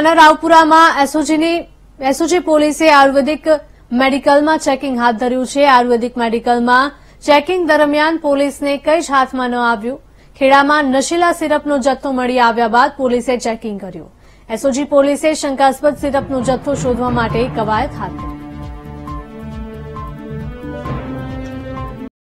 અને રાવપુરામાં એસઓજીની, એસઓજી પોલીસે આયુર્વેદિક મેડિકલમાં ચેકિંગ હાથ ધર્યું છે. આયુર્વેદિક મેડિકલમાં ચેકિંગ દરમિયાન પોલીસને કંઈ જ હાથમાં ન આવ્યું. ખેડામાં નશીલા સિરપનો જથ્થો મળી આવ્યા બાદ પોલીસે ચેકિંગ કર્યું. એસઓજી પોલીસે શંકાસ્પદ સિરપનો જથ્થો શોધવા માટે કવાયત હાથ ધરી.